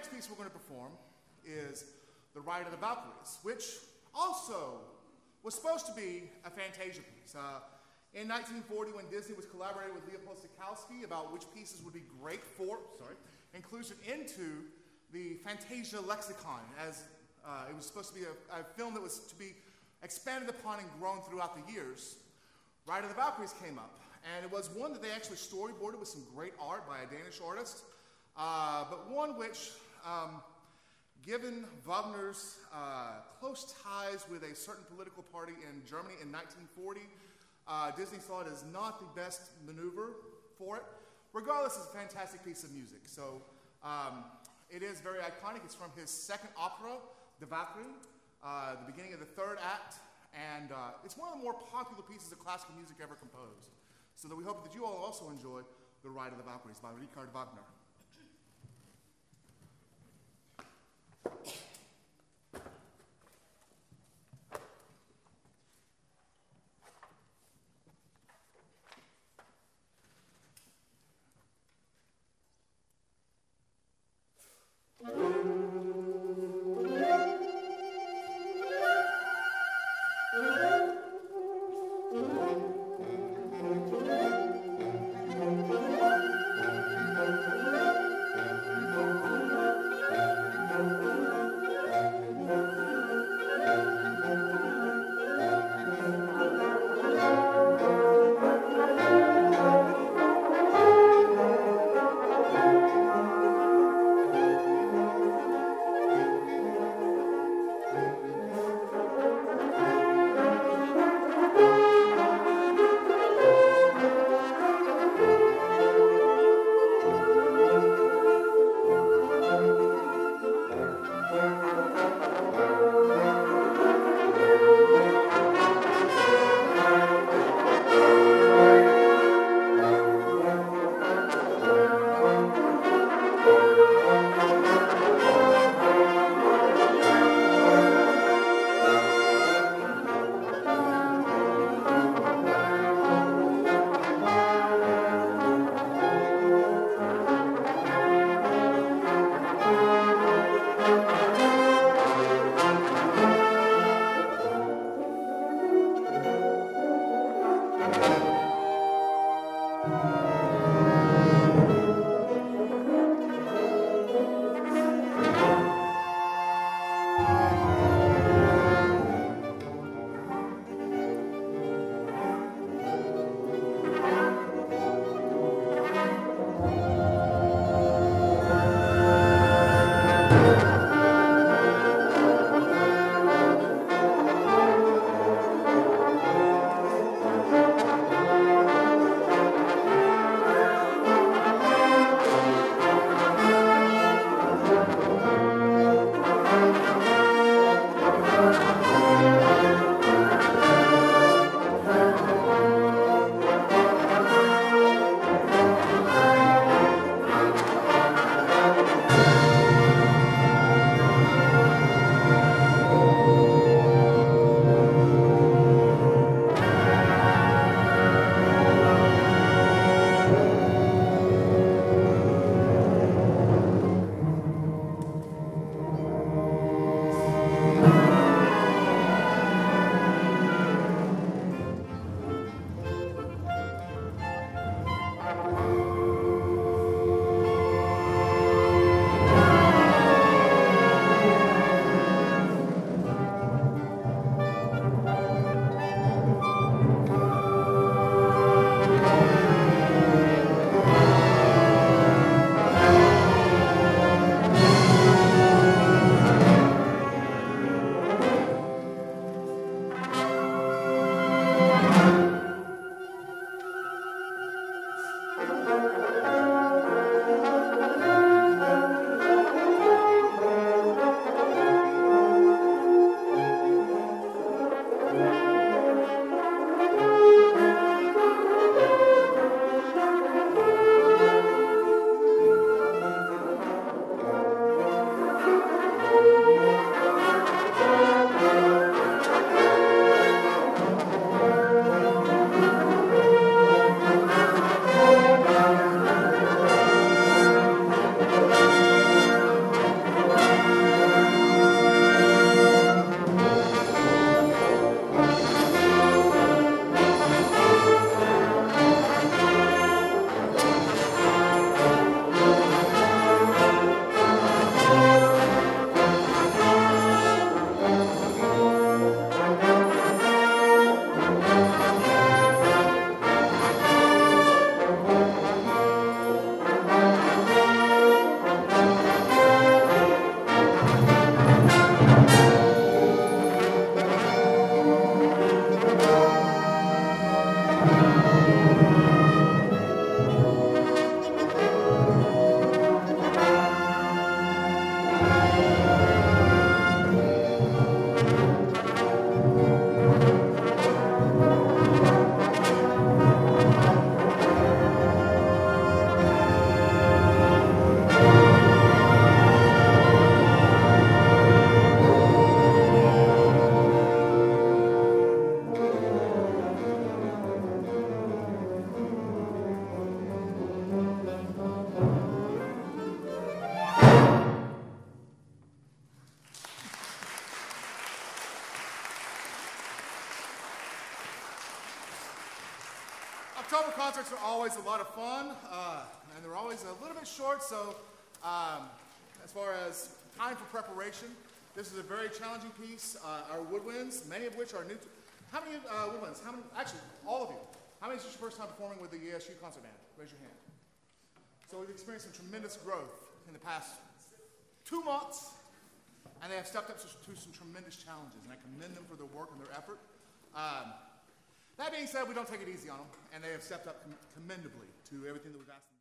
next piece we're going to perform is The Ride of the Valkyries, which also was supposed to be a Fantasia piece. Uh, in 1940, when Disney was collaborating with Leopold Stokowski about which pieces would be great for sorry, inclusion into the Fantasia lexicon, as uh, it was supposed to be a, a, film that was to be expanded upon and grown throughout the years, Ride of the Valkyries came up. And it was one that they actually storyboarded with some great art by a Danish artist, uh, but one which, um, given Wagner's uh, close ties with a certain political party in Germany in 1940, uh, Disney saw it as not the best maneuver for it. Regardless, it's a fantastic piece of music. So um, it is very iconic. It's from his second opera, Die Walküre, uh, the beginning of the third act, and uh, it's one of the more popular pieces of classical music ever composed. So that we hope that you all also enjoy The Ride of the Valkyries by Richard Wagner. October concerts are always a lot of fun, uh, and they're always a little bit short, so um, as far as time for preparation, this is a very challenging piece. Uh, our woodwinds, many of which are new. To, how many uh, woodwinds? How many? Actually, all of you. How many is your first time performing with the ESU concert band? Raise your hand. So we've experienced some tremendous growth in the past two months, and they have stepped up to, to some tremendous challenges, and I commend them for their work and their effort. Um, that being said, we don't take it easy on them, and they have stepped up commendably to everything that we've asked them.